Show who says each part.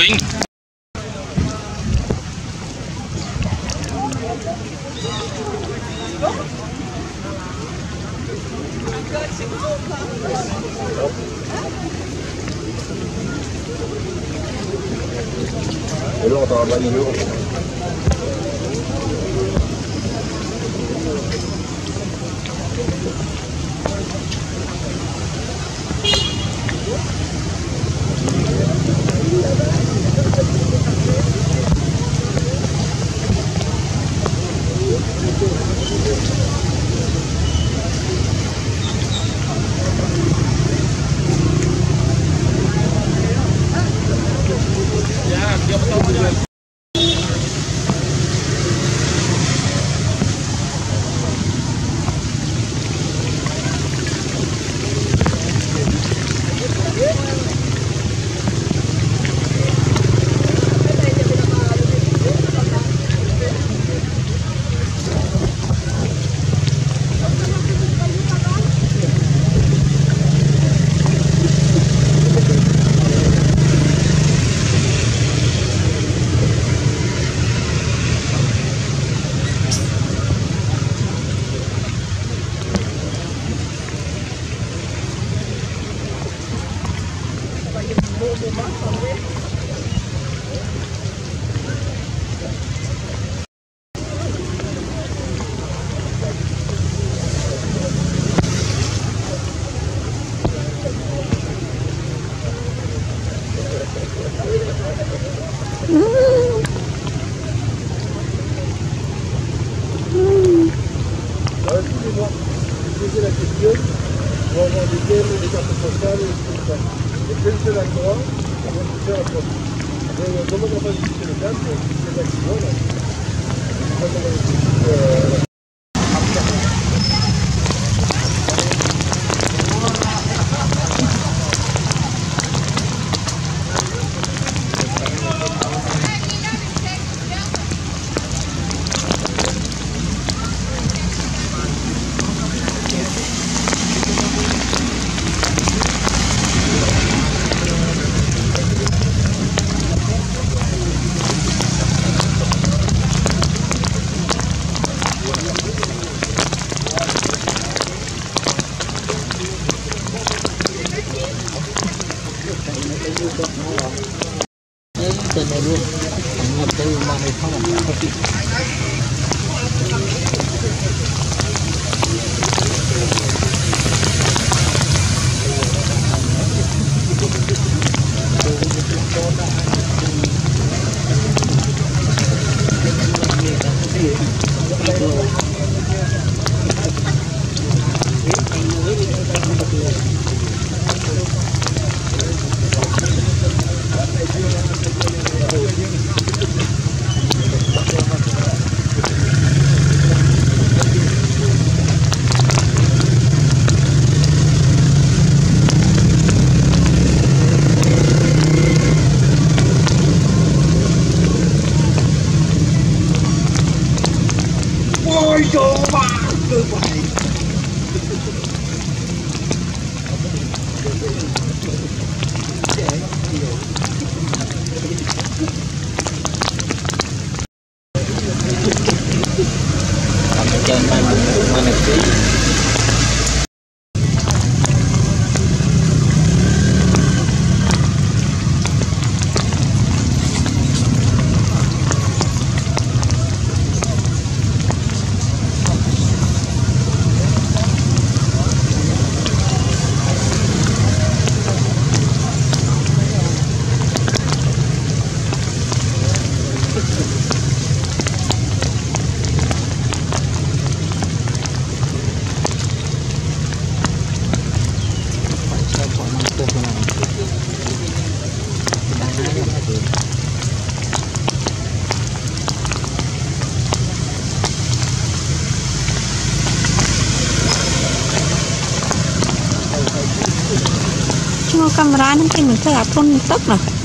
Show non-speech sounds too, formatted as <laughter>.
Speaker 1: con đã từ vinh Belum atau apa Mm-hmm. <laughs> Vô ba.
Speaker 2: កាមេរ៉ាហ្នឹងគេមិនធ្វើអាធន់ទឹកណា